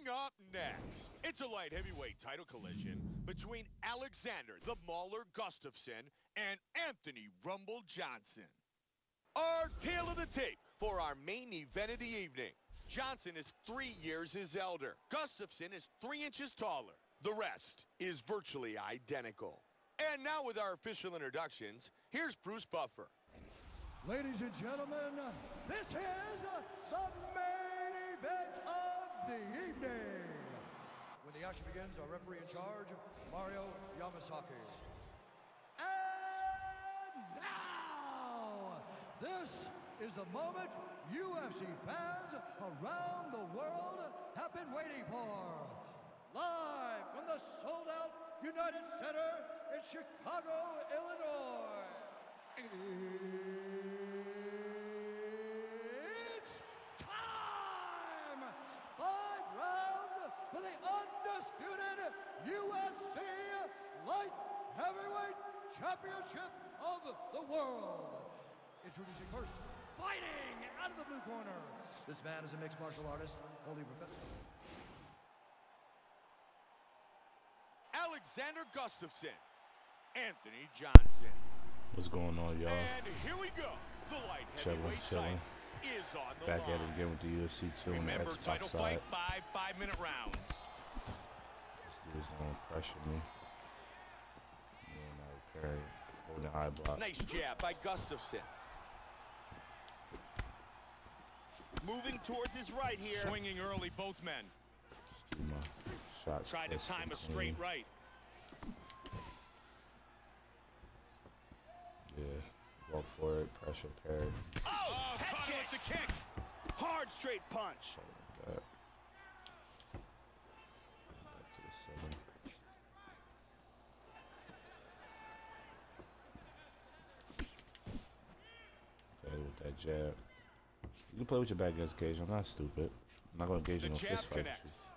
Coming up next, it's a light heavyweight title collision between Alexander the Mauler Gustafsson and Anthony Rumble Johnson. Our tale of the tape for our main event of the evening. Johnson is three years his elder. Gustafsson is three inches taller. The rest is virtually identical. And now with our official introductions, here's Bruce Buffer. Ladies and gentlemen, this is the main event of the evening. When the action begins, our referee in charge, Mario Yamasaki. And now, this is the moment UFC fans around the world have been waiting for. Live from the sold-out United Center in Chicago, Illinois. It's time! Five rounds for the undisputed UFC Light Heavyweight Championship of the World. Introducing first, fighting out of the blue corner. This man is a mixed martial artist, holding professional. Alexander Gustafsson, Anthony Johnson. What's going on, y'all? And here we go. The light Chilling, heavyweight chilling. title is on the Back line. at it again with the UFC 2 on the Remember, Xbox title side. fight, five five-minute rounds. This dude's gonna pressure me. Me and I parry holding the high block. Nice jab by Gustafsson. Moving towards his right here. Swinging early, both men. Do shots. Try to time and a straight right. Yeah. Go for it. Pressure parry. Oh, Oh, head kick. with the kick. Hard straight punch. Something like that. Back to the center. Okay, with. You can play with your back against Cage. I'm not stupid. I'm not gonna engage The in no jab fist fight with you. connects.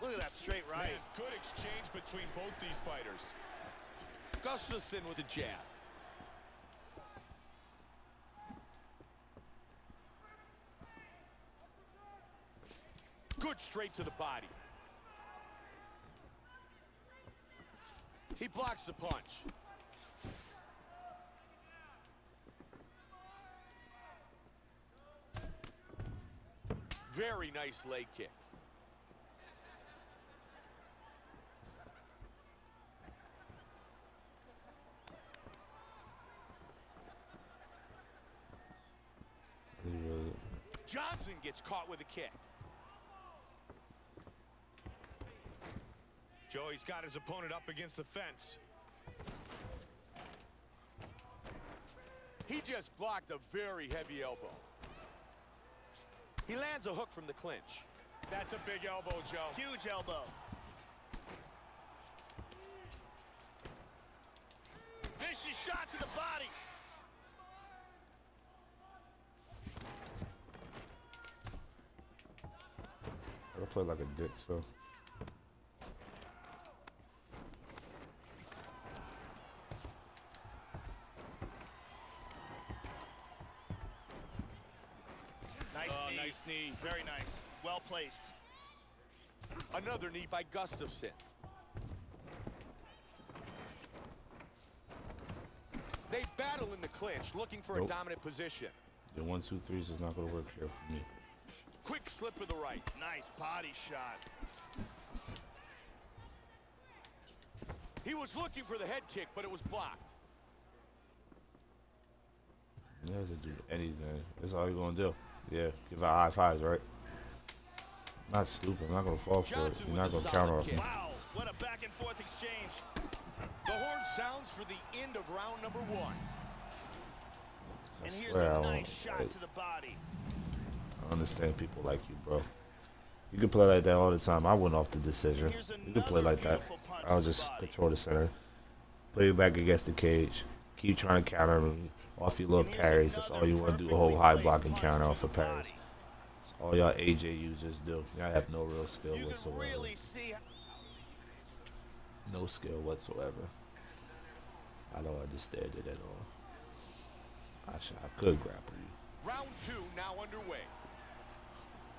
Look at that straight right. Man, good exchange between both these fighters. Gustafsson with a jab. Good straight to the body. He blocks the punch. Very nice leg kick. Johnson gets caught with a kick. Joey's got his opponent up against the fence. He just blocked a very heavy elbow. He lands a hook from the clinch. That's a big elbow, Joe. Huge elbow. Vicious shot to the body. I play like a dick, so. Nice Oh, knee. nice knee. Very nice. Well placed. Another knee by Gustafsson. They battle in the clinch, looking for a dominant position. The one, two, threes is not gonna work here for me. Quick slip of the right. Nice body shot. He was looking for the head kick, but it was blocked. He doesn't do anything. That's all you're gonna do. Yeah, give out high fives, right? Not stupid. I'm not gonna fall for it. You're not gonna counter off me. Wow. What a back and forth exchange. The horn sounds for the end of round number one. I And here's swear I a nice shot Like, to the body. I understand people like you, bro. You can play like that all the time. I went off the decision. You can play like that. I'll the just control the center. Play back against the cage. Keep trying to counter me off your little And parries. That's all you want to do. A whole high placed blocking counter off of parries. All y'all AJ users do. Y'all have no real skill You whatsoever. really see No skill whatsoever. I don't understand it at all. I, should, I could grapple you. Round two now underway.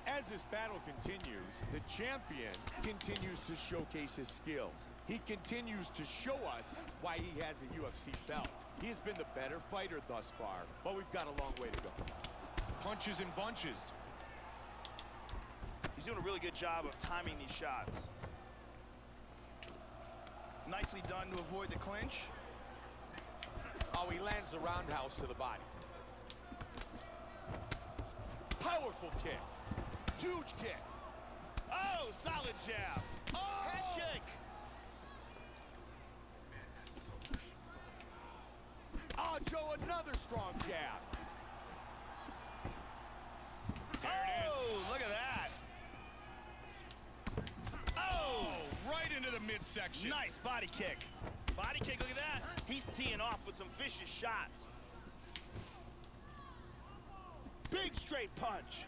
As this battle continues, the champion continues to showcase his skills. He continues to show us why he has a UFC belt. He has been the better fighter thus far, but we've got a long way to go. Punches and bunches. He's doing a really good job of timing these shots. Nicely done to avoid the clinch. Oh, he lands the roundhouse to the body. Powerful kick. Huge kick. Oh, solid jab. Oh! Head kick. Oh, Joe, another strong jab. There it is. Oh, look at that. Right into the midsection. nice body kick. Body kick, look at that. He's teeing off with some vicious shots. Big straight punch.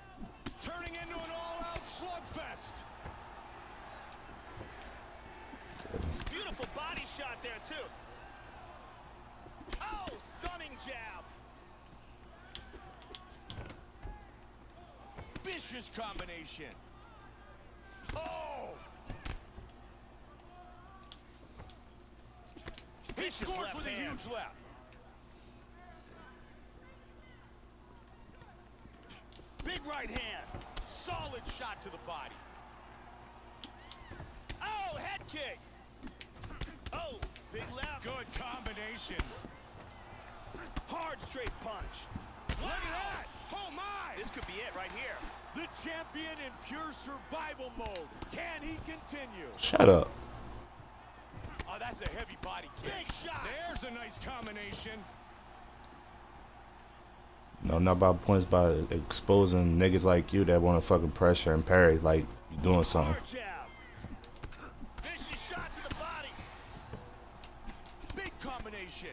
Turning into an all-out slugfest. Beautiful body shot there, too. Oh, stunning jab. Vicious combination. Oh! He Vicious scores left with a hand. huge left. Big right hand. Solid shot to the body. Oh, head kick. Oh, big left. Good combinations. Hard straight punch. Look at that! Oh my! This could be it right here. The champion in pure survival mode. Can he continue? Shut up. That's a heavy body kick. Big shot. There's a nice combination. No, not by points, by exposing niggas like you that want to fucking pressure and parry like you're doing something. Hard jab. Vicious shot to the body. Big combination.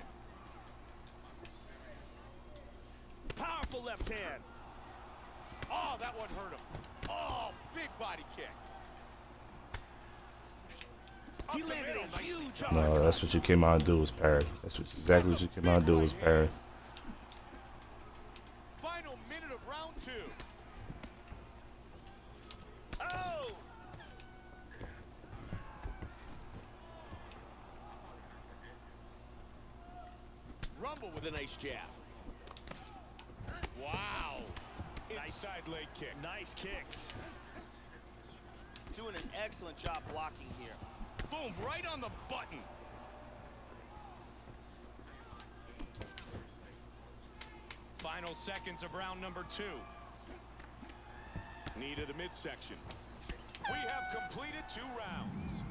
Powerful left hand. Oh, that one hurt him. Oh, big body kick. Up He the landed middle, a nice. huge No, uppercut. That's what you came out to do was parry. That's what exactly what you came out to do was parry. Final minute of round two. Oh! Rumble with a nice jab. Wow. Nice. Inside leg kick. Nice kicks. Doing an excellent job blocking here. Boom, right on the button. Final seconds of round number two. Knee to the midsection. We have completed two rounds.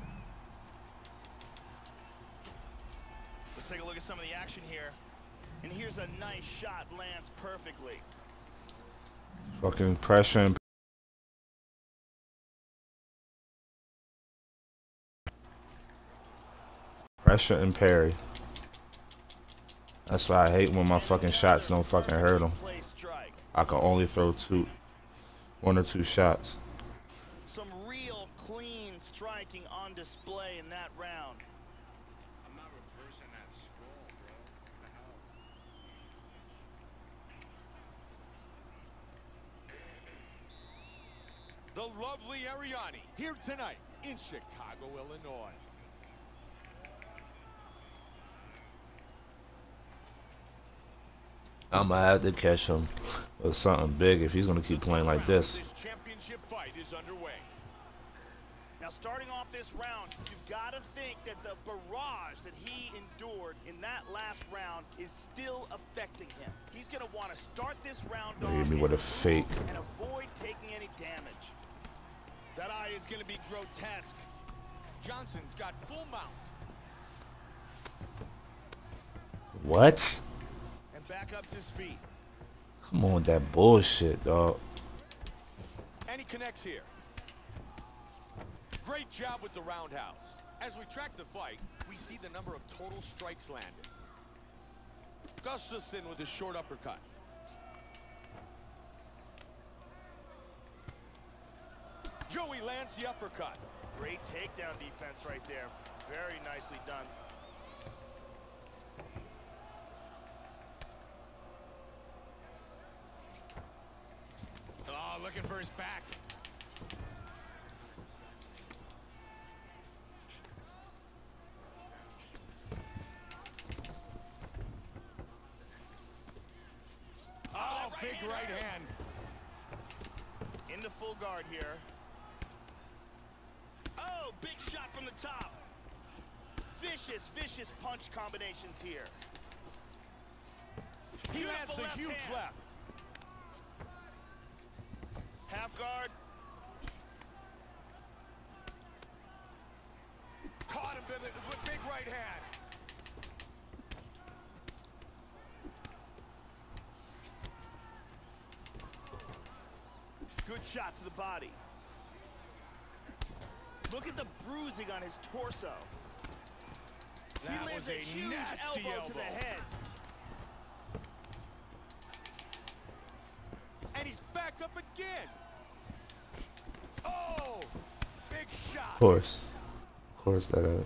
Let's take a look at some of the action here. And here's a nice shot, lands perfectly. Fucking pressure and pressure and parry. That's why I hate when my fucking shots don't fucking hurt them. I can only throw two, one or two shots. Some real clean striking on display in that round. The lovely Arianny here tonight in Chicago, Illinois. I'm gonna have to catch him with something big if he's gonna keep playing like this. Championship fight is underway. Now, starting off this round, you've got to think that the barrage that he endured in that last round is still affecting him. He's going to want to start this round hit me with a fake. and avoid taking any damage. That eye is going to be grotesque. Johnson's got full mount. What? And back up to his feet. Come on with that bullshit, dog. And he connects here. Great job with the roundhouse. As we track the fight, we see the number of total strikes landed. Gustafsson with a short uppercut. Joey lands the uppercut. Great takedown defense right there. Very nicely done. Looking for his back. Oh, oh big right hand. Into full guard here. Oh, big shot from the top. Vicious, vicious punch combinations here. He Beautiful the left huge hand. left. Half guard. Caught him with a big right hand. Good shot to the body. Look at the bruising on his torso. That he lands was a, a huge nasty elbow, to the head. And he's back up again. Oh, big Of course. Of course that uh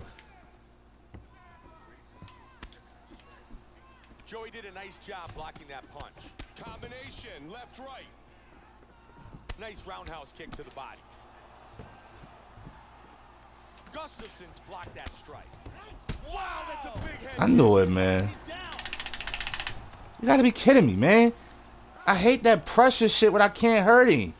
Joey did a nice job blocking that punch. Combination, left, right. Nice roundhouse kick to the body. Gustafsson's blocked that strike. Wow, that's a big head. I knew it, man. You gotta be kidding me, man. I hate that pressure shit when I can't hurt him.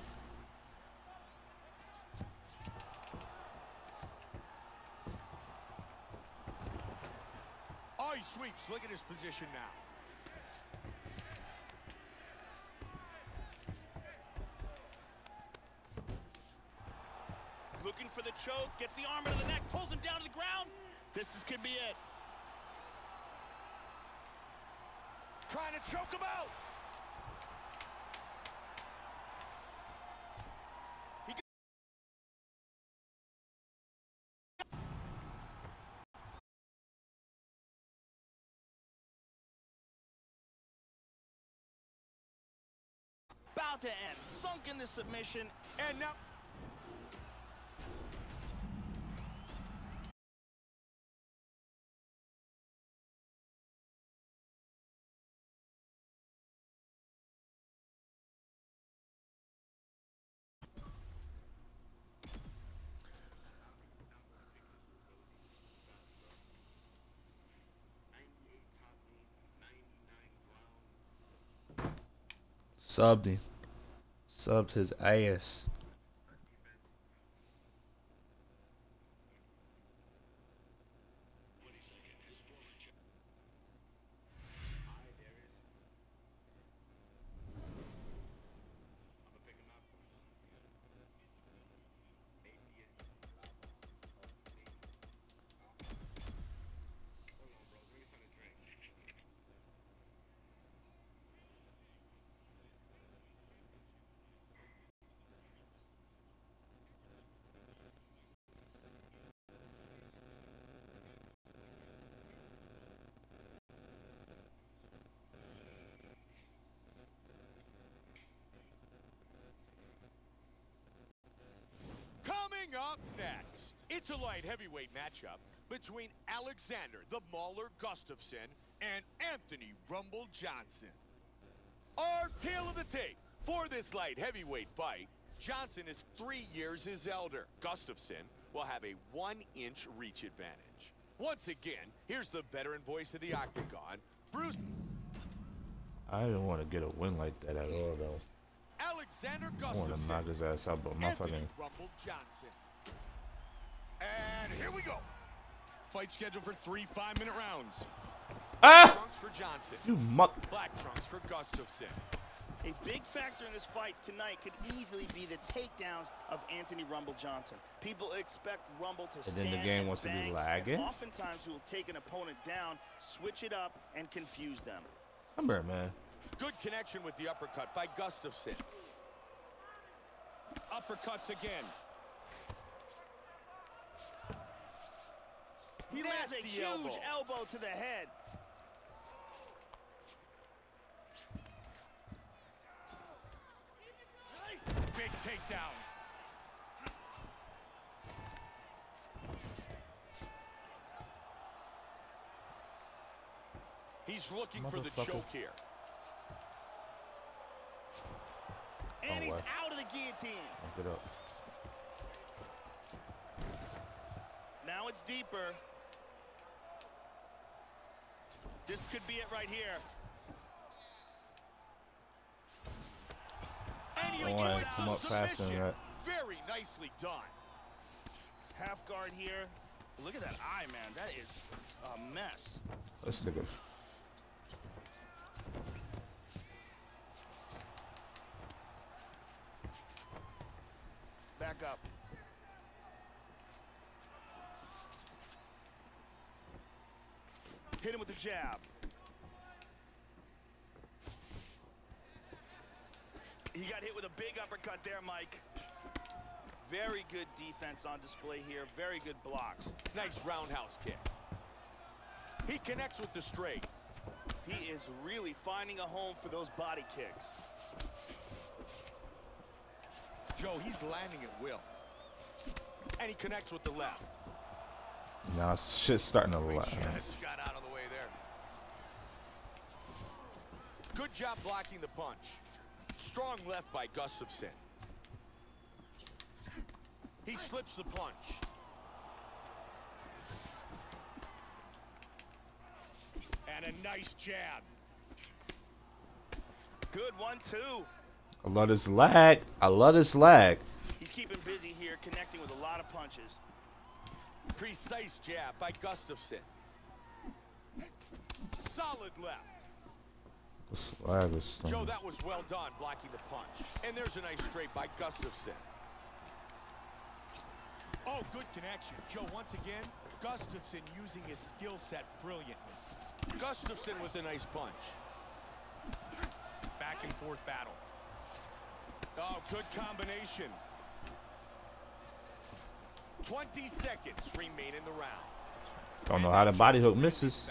About to end. Sunk in the submission. And now. Him. Subbed his ass. Coming up next, it's a light heavyweight matchup between Alexander the Mauler Gustafsson and Anthony Rumble Johnson. Our tale of the tape for this light heavyweight fight, Johnson is three years his elder. Gustafsson will have a one-inch reach advantage. Once again, here's the veteran voice of the Octagon, Bruce I didn't want to get a win like that at all, though. Alexander I want to knock his ass out, but my Anthony fucking. Rumble Johnson. And here we go. Fight scheduled for three five-minute rounds. Ah! Trunks for Johnson. You muck. Black trunks for Gustafsson. A big factor in this fight tonight could easily be the takedowns of Anthony Rumble Johnson. People expect Rumble to And stand then the game and wants to be lagging? Oftentimes, he will take an opponent down, switch it up, and confuse them. Come here, man. Good connection with the uppercut by Gustafsson. Uppercuts again. He lands a Nasty huge elbow. elbow to the head. Big takedown. He's looking for the choke here. And Oh, he's wow. out of the the guillotine. Look it up. Now it's deeper. This could be it right here. And he Boy, avoids come up faster than that. Very nicely done. Half guard here. Look at that eye, man. That is a mess. Let's This nigga. Back up. Hit him with the jab. He got hit with a big uppercut there, Mike. Very good defense on display here. Very good blocks. Nice roundhouse kick. He connects with the straight. He is really finding a home for those body kicks. Joe, he's landing at will. And he connects with the left. Now shit's starting to lie. Got out of the way there. Good job blocking the punch. Strong left by Gustafsson. He slips the punch. And a nice jab. Good one, two. I love this lag. I love this lag. He's keeping busy here, connecting with a lot of punches. Precise jab by Gustafsson. Solid left. This lag is. Joe, that was well done blocking the punch. And there's a nice straight by Gustafsson. Oh, good connection. Joe, once again, Gustafsson using his skill set brilliantly. Gustafsson with a nice punch. Back and forth battle. Oh, good combination. 20 seconds remain in the round. Don't know how the body hook misses.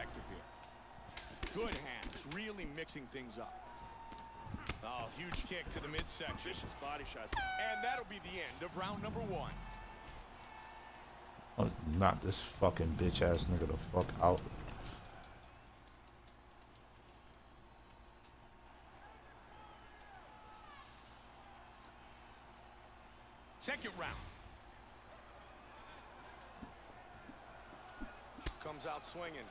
Good hands, really mixing things up. Oh, huge kick to the midsection. Vicious body shots. And that'll be the end of round number one. Oh, knock this fucking bitch ass nigga the fuck out. Second round. Comes out swinging.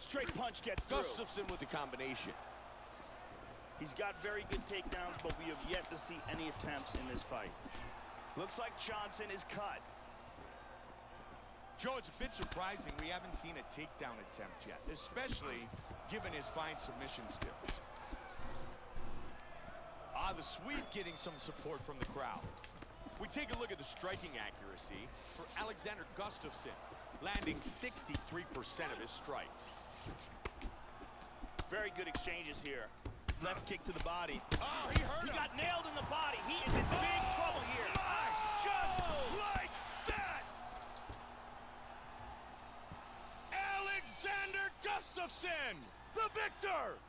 Straight punch gets through. Gustafsson with the combination. He's got very good takedowns, but we have yet to see any attempts in this fight. Looks like Johnson is cut. Joe, it's a bit surprising we haven't seen a takedown attempt yet, especially given his fine submission skills. Ah, the Swede getting some support from the crowd. We take a look at the striking accuracy for Alexander Gustafsson, landing 63% of his strikes. Very good exchanges here. Left kick to the body. Oh, he hurt He him. got nailed in the body. He is in big oh! trouble here. Oh! Just like that! Alexander Gustafsson, the victor!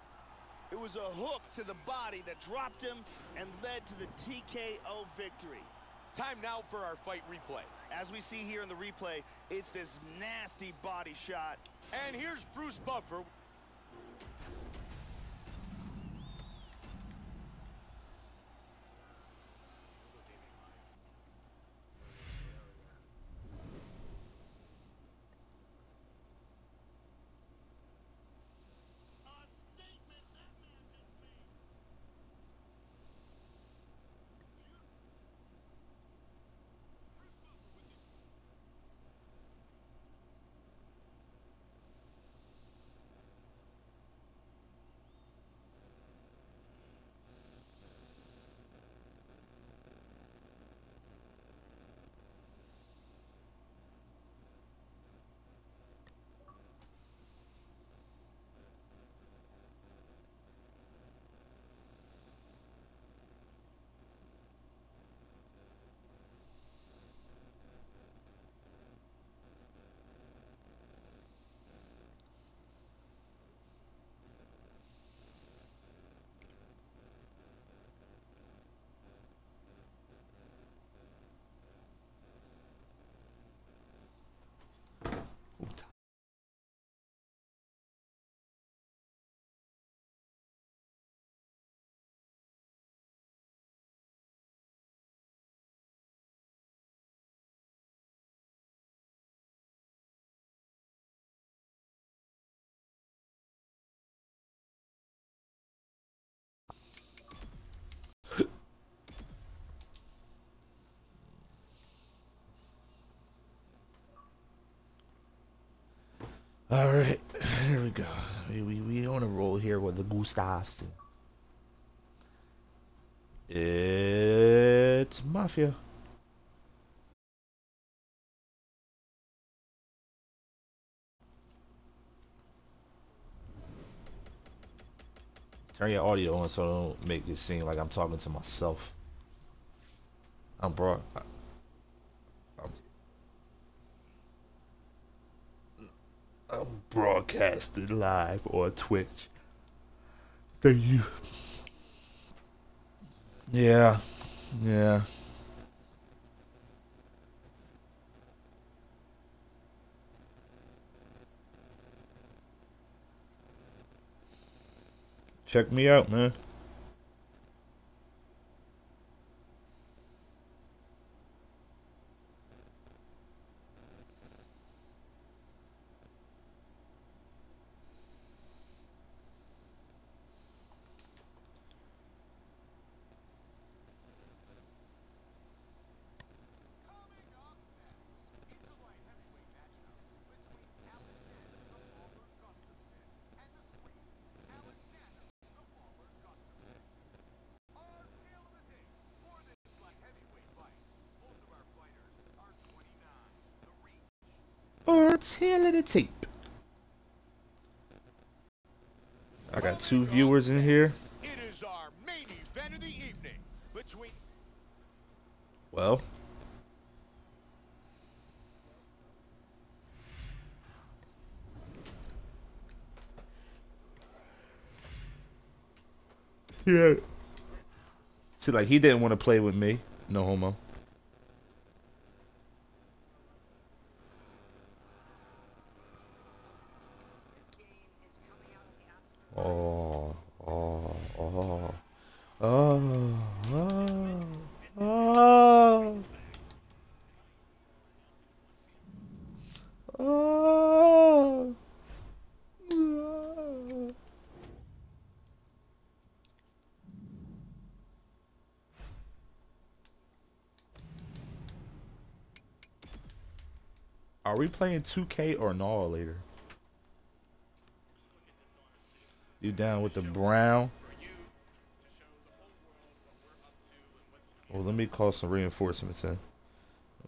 It was a hook to the body that dropped him and led to the TKO victory. Time now for our fight replay. As we see here in the replay, it's this nasty body shot. And here's Bruce Buffer. All right, here we go. We we, we on a roll here with the Gustafsson. It's Mafia. Turn your audio on so I don't make it seem like I'm talking to myself. I'm broad. I'm, I'm live on Twitch. Thank you. Yeah, yeah. Check me out, man. Or tail of the tape. I got two viewers in here. It is our main event of the evening between Well, yeah. See, like he didn't want to play with me. No homo. Oh, oh, oh, oh, oh, oh, oh, oh. Are we playing 2K or no later? You down with the brown? Well, let me call some reinforcements in.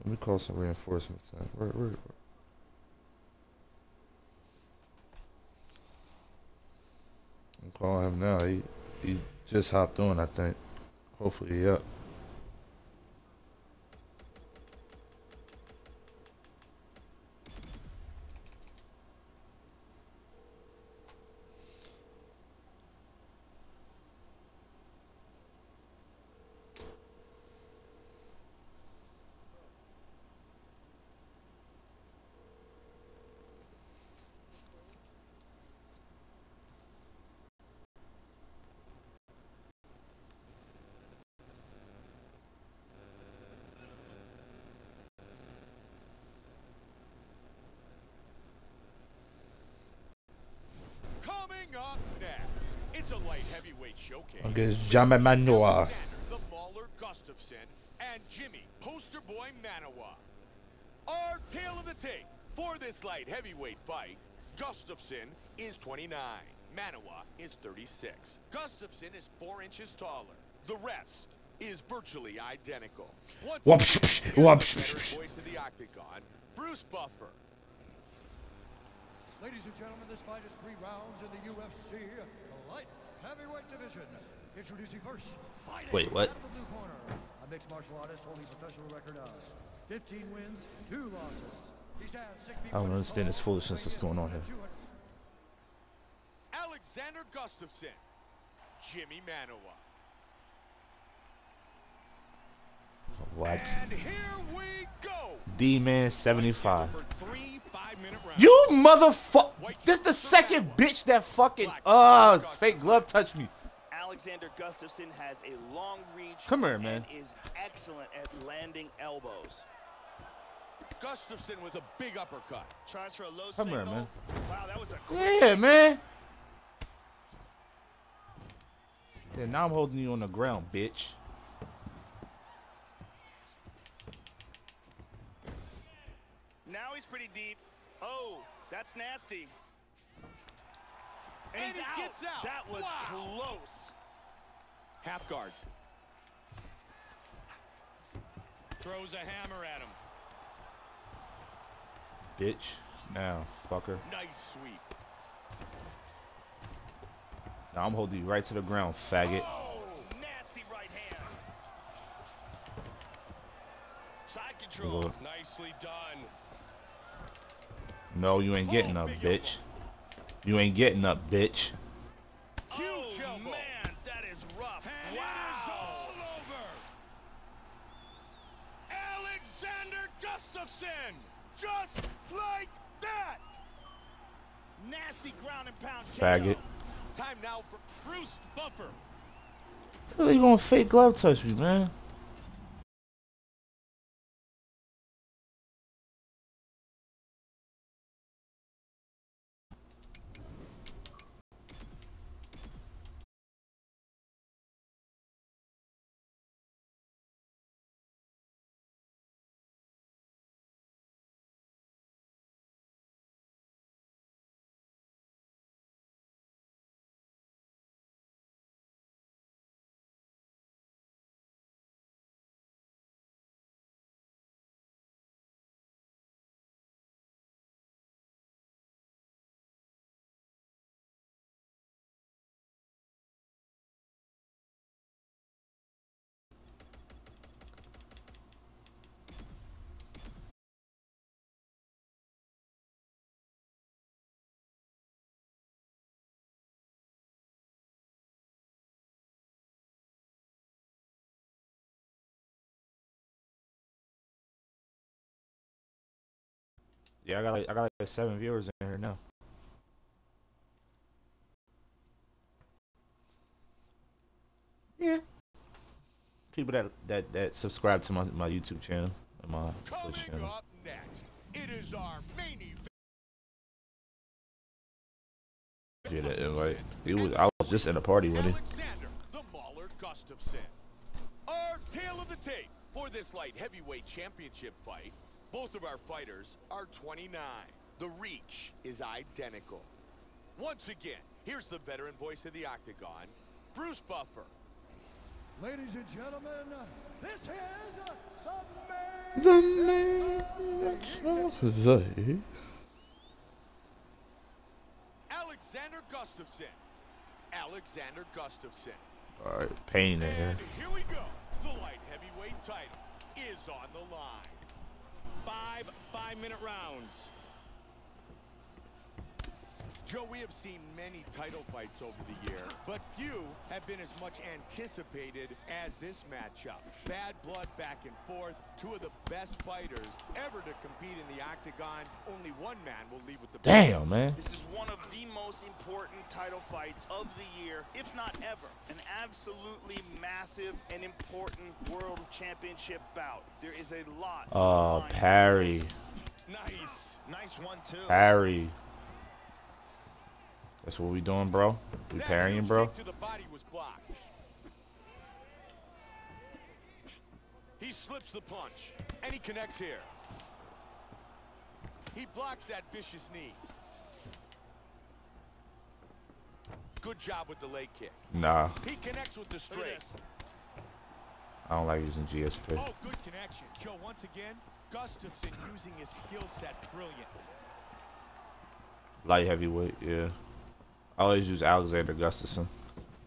Let me call some reinforcements in. Where, where, where? I'm calling him now. He, he just hopped on, I think. Hopefully, he up. coming up next. It's a light heavyweight showcase. Against Jama Manuwa. The Mauler Gustafsson, and Jimmy Poster Boy Manuwa. Our tail of the tape for this light heavyweight fight. Gustafsson is 29. Manuwa is 36. Gustafsson is four inches taller. The rest is virtually identical. Once Whoop, again, sh- sh- here's whoop, the sh- better sh- voice of the octagon, Bruce Buffer. Ladies and gentlemen, this fight is three rounds in the UFC light heavyweight division. Introducing first, fighting Wait, what? out of the blue corner, a mixed martial artist holding a professional record of 15 wins, two losses. He stands six feet I don't understand this foolishness that's going on here. Alexander Gustafsson, Jimmy Manuwa. What? And here we go. D Man 75. You motherfucker! This the second bitch that fucking uh fake glove touched me. Alexander Gustafsson has a long reach. Come here, man. And is excellent at landing elbows. Gustafsson with a big uppercut. Tries for a low Come here, man. Wow, that was a great Yeah, man. Yeah, now I'm holding you on the ground, bitch. Now he's pretty deep. Oh, That's nasty. And he's he out. gets out. That was Wow. close. Half guard. Throws a hammer at him. Bitch. Now, fucker. Nice sweep. Now I'm holding you right to the ground, faggot. Oh, nasty right hand. Side control. Nicely done. No, you ain't getting up, bitch. You ain't getting up, bitch. Oh, man, that is rough. And it is all over. Alexander Gustafsson. Just like that. Nasty ground and pound Faggot. Time now for Bruce Buffer. How you gonna fake glove touch me, man? Yeah, I got like I got like seven viewers in here now. Yeah. People that that that subscribe to my my YouTube channel and my Twitch coming channel. up next. It is our main event. Yeah, that invite. He was I was just in a party with him. Alexander, the Mauler Gustafsson. Our tale of the tape for this light heavyweight championship fight. Both of our fighters are 29. The reach is identical. Once again, here's the veteran voice of the Octagon, Bruce Buffer. Ladies and gentlemen, this is the main The man. Alexander Gustafsson. Alexander Gustafsson. All right, pain in here. Here we go. The light heavyweight title is on the line. Five five-minute rounds. Joe, we have seen many title fights over the year, but few have been as much anticipated as this matchup. Bad blood back and forth, two of the best fighters ever to compete in the octagon. Only one man will leave with the Damn, man. This is one of the most important title fights of the year, if not ever. An absolutely massive and important world championship bout. There is a lot. on Oh, line. parry, Nice. Nice one, too. parry. That's what we doing, bro. We That parrying, bro. to the body was. He slips the punch, and he connects here. He blocks that vicious knee. Good job with the leg kick. Nah, He connects with the Look straight. I don't like using GSP. Oh, good connection. Joe, once again, Gustafsson using his skill set brilliantly. Light heavyweight, yeah. I always use Alexander Gustafsson.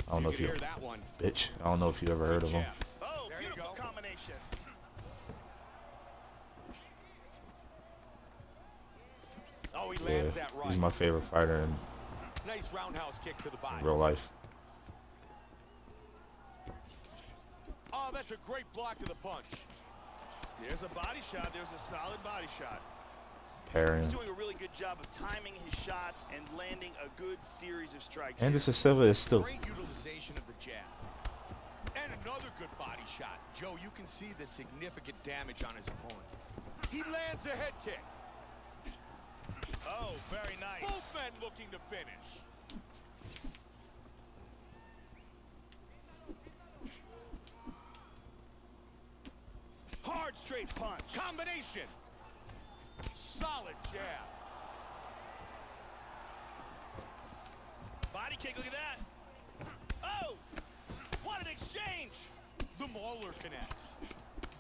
I don't know if you, that one. bitch. I don't know if you ever heard of him. Oh, There you beautiful go. combination. Oh, he Yeah, right. he's my favorite fighter in Nice roundhouse kick to the body. real life. Oh, that's a great block to the punch. There's a body shot. There's a solid body shot. Parrying. He's doing a really good job of timing his shots and landing a good series of strikes. here. Anderson Silva is still. Great utilization of the jab. And another good body shot. Joe, you can see the significant damage on his opponent. He lands a head kick. Oh, very nice. Both men looking to finish. Hard straight punch. Combination. Solid jab. Body kick, look at that. Oh! What an exchange! The Mauler connects.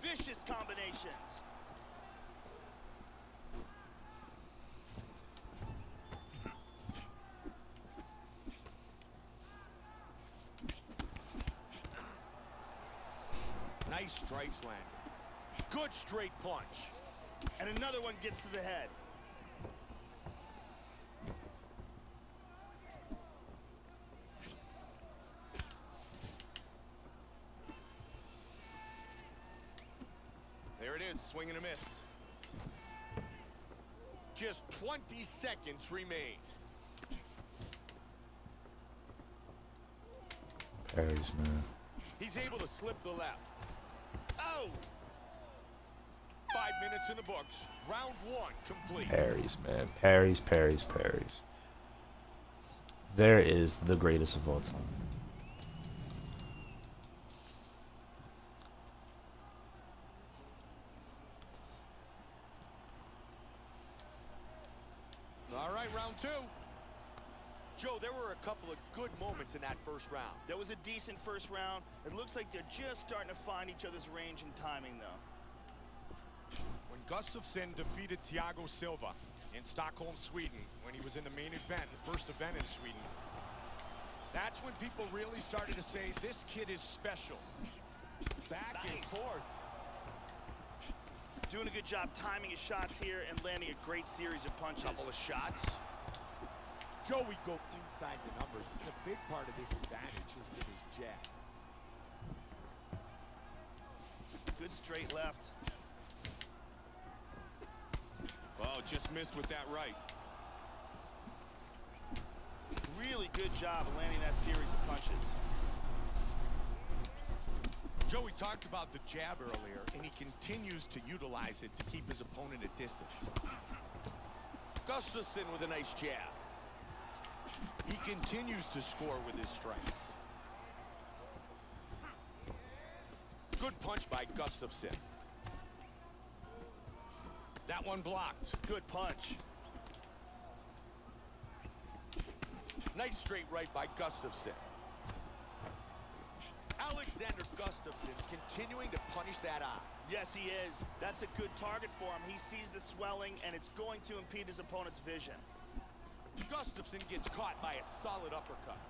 Vicious combinations. Nice strikes landed. Good straight punch. And another one gets to the head. There it is, swing and a miss. Just 20 seconds remain. Parries, man. He's able to slip the left. Oh! Five minutes in the books. Round one complete. Parries, man. Parries, parries, parries. There is the greatest of all time. All right, round two. Joe, there were a couple of good moments in that first round. That was a decent first round. It looks like they're just starting to find each other's range and timing, though. Gustafsson defeated Thiago Silva in Stockholm, Sweden, when he was in the main event, the first event in Sweden, that's when people really started to say, this kid is special. Back and Nice. forth. Doing a good job timing his shots here and landing a great series of punches. Couple of shots. Joey go inside the numbers. And a big part of this advantage has been his jab. Good straight left. Oh, just missed with that right. Really good job of landing that series of punches. Joey talked about the jab earlier, and he continues to utilize it to keep his opponent at distance. Gustafsson with a nice jab. He continues to score with his strikes. Good punch by Gustafsson. That one blocked. Good punch. Nice straight right by Gustafsson. Alexander Gustafsson's continuing to punish that eye. Yes, he is. That's a good target for him. He sees the swelling, and it's going to impede his opponent's vision. Gustafsson gets caught by a solid uppercut.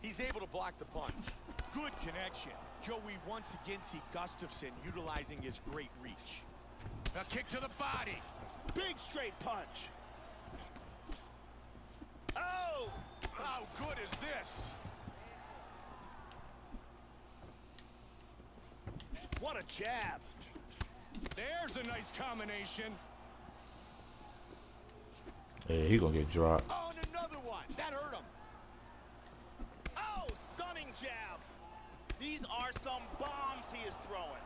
He's able to block the punch. Good connection. Joe, we once again see Gustafsson utilizing his great reach. A kick to the body. Big straight punch. Oh! How good is this? What a jab. There's a nice combination. Yeah, he gonna get dropped. Oh, and another one. That hurt him. Oh, stunning jab. These are some bombs he is throwing.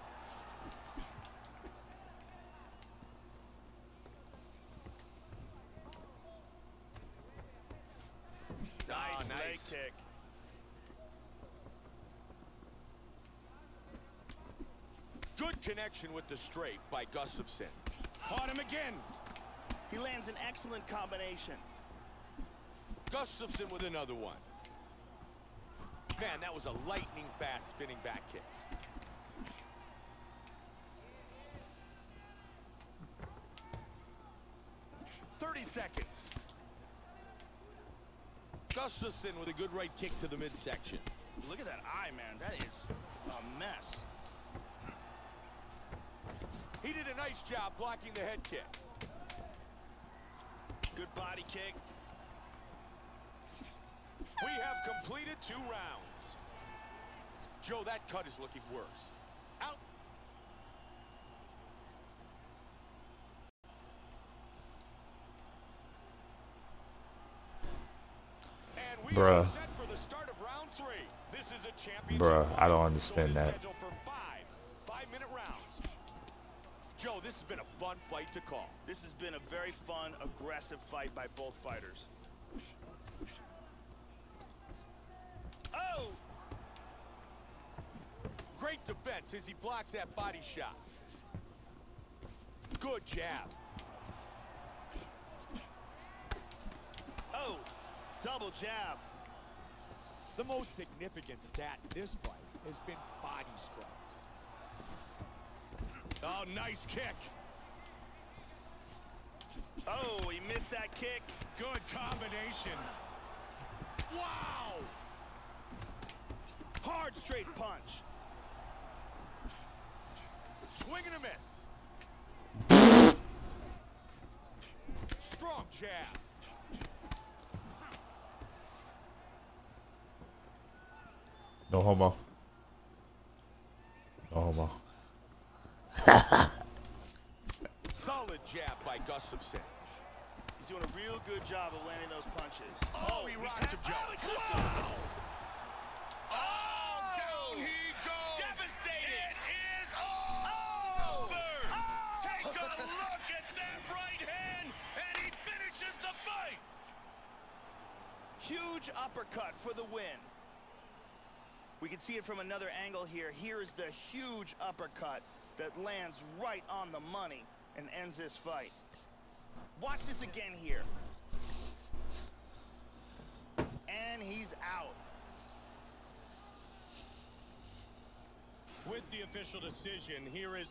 Nice, Oh, leg kick. Good connection with the straight by Gustafsson. Caught him again. He lands an excellent combination. Gustafsson with another one. Man, that was a lightning fast spinning back kick. Thirty seconds. Gustafsson with a good right kick to the midsection. Look at that eye, man. That is a mess. He did a nice job blocking the head kick. Good body kick. We have completed two rounds. Joe, that cut is looking worse. Out. And we Bruh. are set for the start of round three. This is a championship. Bruh, I don't understand so it is that. scheduled for five five-minute rounds. Joe, this has been a fun fight to call. This has been a very fun, aggressive fight by both fighters. Great defense as he blocks that body shot. Good jab. Oh, double jab. The most significant stat in this fight has been body strikes. Oh, nice kick. Oh, he missed that kick. Good combinations. Wow! Hard straight punch. Swing and a miss. Strong jab. No homo. No homo. Solid jab by Gustafsson. He's doing a real good job of landing those punches. Oh, he rocked him, Joe. Right hand, and he finishes the fight. Huge uppercut for the win. We can see it from another angle here. Here is the huge uppercut that lands right on the money and ends this fight. Watch this again here. And he's out. With the official decision, here is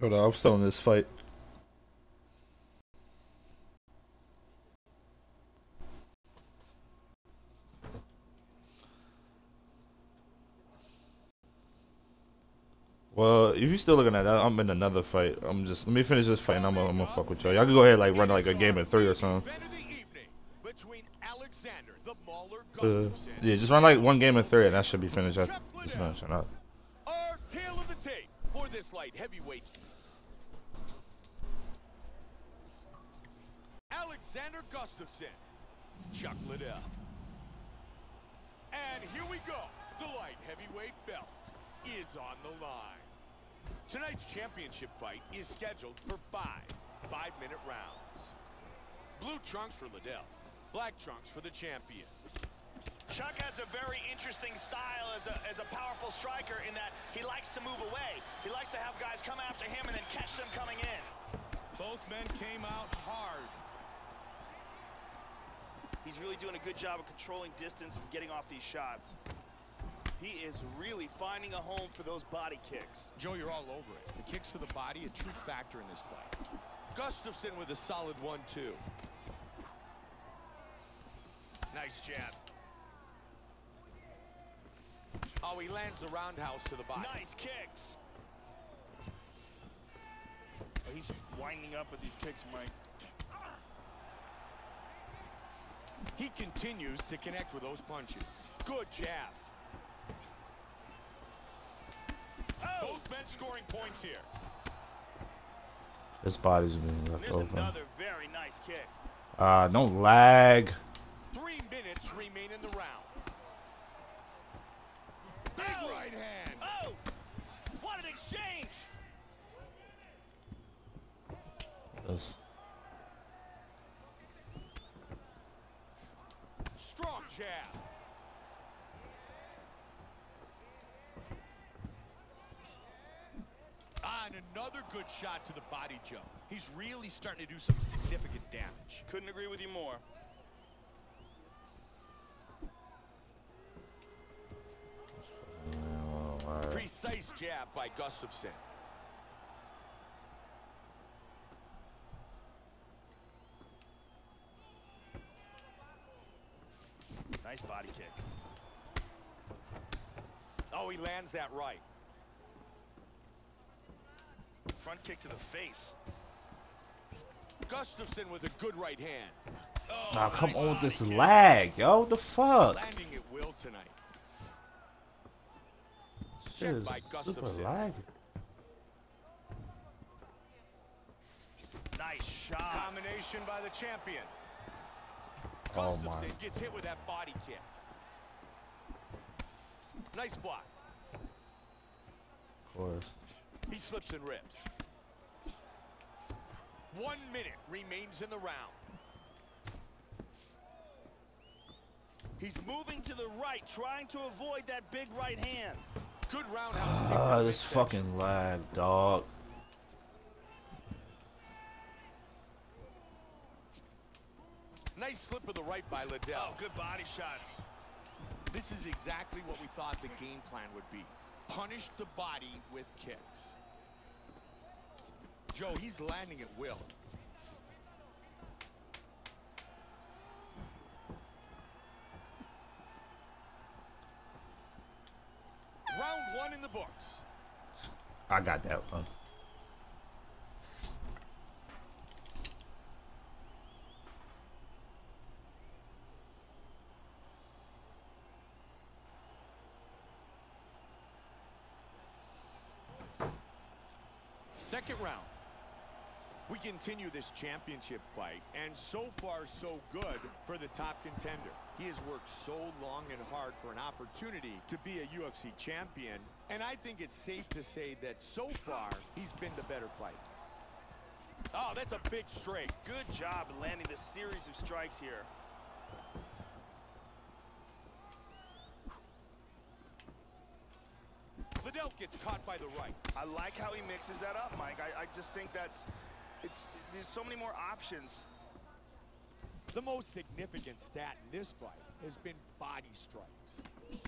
Hold on, I'm still in this fight. Well, if you're still looking at that, I'm in another fight. I'm just let me finish this fight and I'm gonna, I'm gonna fuck with y'all. Y'all can go ahead like run like a game of three or something. Event of the evening between Alexander, the Mauler Uh, yeah, just run like one game of three and that should be finished. That, just finish it up. Our tale of the tape for this light heavyweight. Alexander Gustafsson, Chuck Liddell. And here we go. The light heavyweight belt is on the line. Tonight's championship fight is scheduled for five five-minute rounds. Blue trunks for Liddell, black trunks for the champion. Chuck has a very interesting style as a, as a powerful striker in that he likes to move away. He likes to have guys come after him and then catch them coming in. both men came out hard. He's really doing a good job of controlling distance and getting off these shots. He is really finding a home for those body kicks. Joe, you're all over it. The kicks to the body, a true factor in this fight. Gustafsson with a solid one-two. Nice jab. Oh, he lands the roundhouse to the body. Nice kicks. Oh, he's winding up with these kicks, Mike. He continues to connect with those punches. Good jab. Oh, Both men scoring points here. This body's being and left there's open. another very nice kick. Uh, don't lag. Three minutes remain in the round. Big Oh. right hand. Oh, what an exchange. This- jab. Ah, and another good shot to the body, Joe. He's really starting to do some significant damage. Couldn't agree with you more. Precise jab by Gustafsson. He lands that right. Front kick to the face. Gustafsson with a good right hand. Oh, Nah, come on with this lag, yo. What the fuck? Landing at will tonight. Shit is super laggy. Nice shot. Combination by the champion. Oh my. Gustafsson gets hit with that body kick. Nice block. Of course. He slips and rips. One minute remains in the round. He's moving to the right, trying to avoid that big right hand. Good roundhouse kick. Ah, this fucking lag, dog. Nice slip of the right by Liddell. Oh, good body shots. This is exactly what we thought the game plan would be. Punish the body with kicks. Joe, he's landing at will. Round one in the books. I got that one. Second round. We continue this championship fight, and so far so good for the top contender. He has worked so long and hard for an opportunity to be a UFC champion, and I think it's safe to say that so far he's been the better fighter. Oh, that's a big straight. Good job landing this series of strikes here. Liddell gets caught by the right. I like how he mixes that up, Mike. I, I just think that's, it's, there's so many more options. The most significant stat in this fight has been body strikes.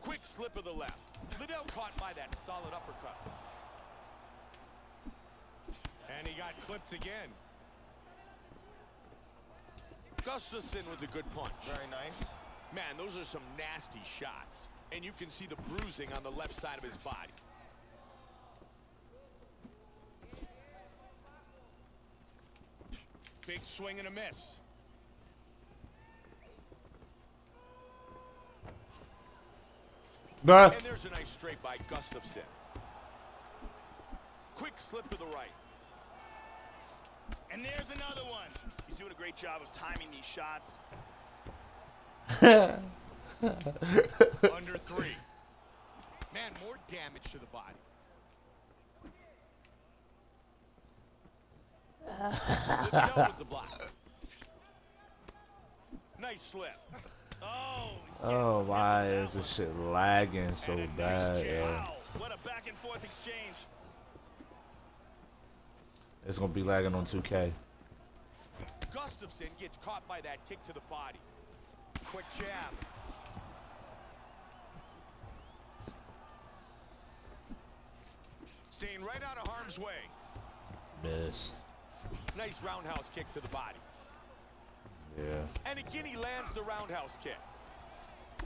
Quick slip of the left. Liddell caught by that solid uppercut. And he got clipped again. Gustafsson with a good punch. Very nice. Man, those are some nasty shots. And you can see the bruising on the left side of his body. Big swing and a miss. Bruh. And there's a nice straight by Gustafsson. Quick slip to the right. And there's another one. He's doing a great job of timing these shots. Under three. Man, more damage to the body. Liddell with the block. Nice slip. Oh, Oh why is this shit lagging so nice bad, jab. yo? one. Wow, what a back and forth exchange. It's gonna be lagging on 2K. Gustafsson gets caught by that kick to the body. Quick jab. Staying right out of harm's way. Missed. Nice roundhouse kick to the body. Yeah. And again, he lands the roundhouse kick.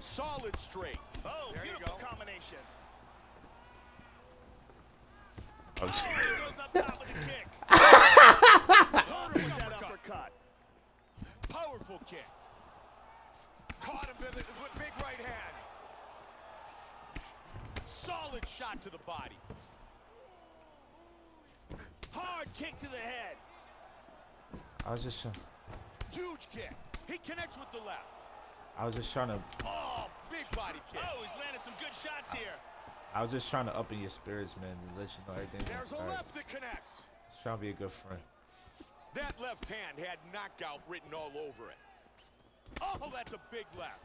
Solid straight. Oh, There you beautiful go. combination. Oh, He goes up top with a kick. Hard with that uppercut. Powerful kick. Caught him with a with big right hand. Solid shot to the body. Hard kick to the head. I was just trying. Huge kick. He connects with the left. I was just trying to. Oh, big body kick. Oh, he's landed some good shots here. I was just trying to up in your spirits, man, and let you know everything's There's a left that connects. Just trying to be a good friend. That left hand had knockout written all over it. Oh, that's a big left.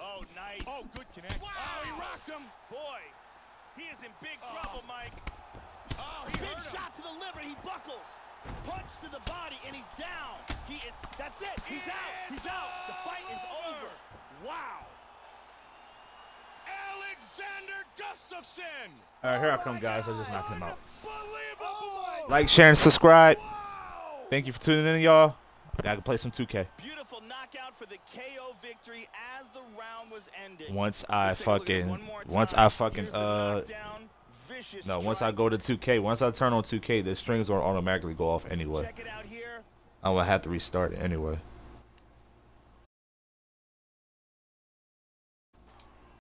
Oh, nice. Oh, good connect. Wow. Oh, he rocked him. boy. He is in big oh. trouble, Mike. Oh, he Big hurt him. shot to the liver. He buckles. Punch to the body, and he's down. He is. That's it. He's out. He's out. The fight is over. Wow. Alexander Gustafsson. All right, here I come, guys. I just knocked him out. Unbelievable. Like, share, and subscribe. Thank you for tuning in, y'all. I gotta play some 2K. Beautiful knockout for the KO victory as the round was ended. Once I Let's take a look at it fucking, once. I fucking, uh, knockdown. Vicious no, once I go to 2K, once I turn on 2K, the strings will automatically go off anyway. Check it out here. I'm gonna have to restart it anyway.